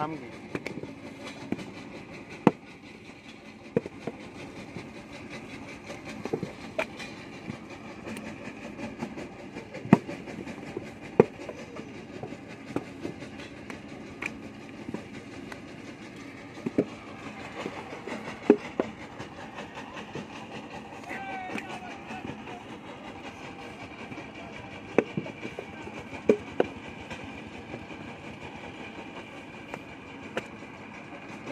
I'm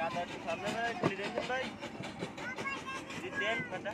কাদাটি সামনে খুলে দিয়েছেন ভাই দেন কাদা